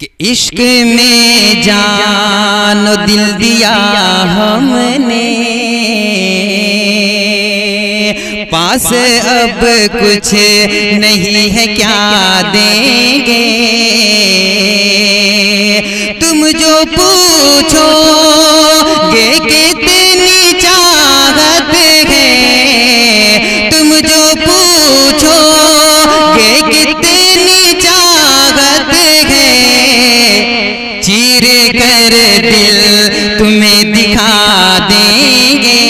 कि इश्क में जान दिल दिया हमने। पास अब कुछ नहीं है क्या देंगे? तुम जो पूछो कर दिल तुम्हें दिखा देंगे।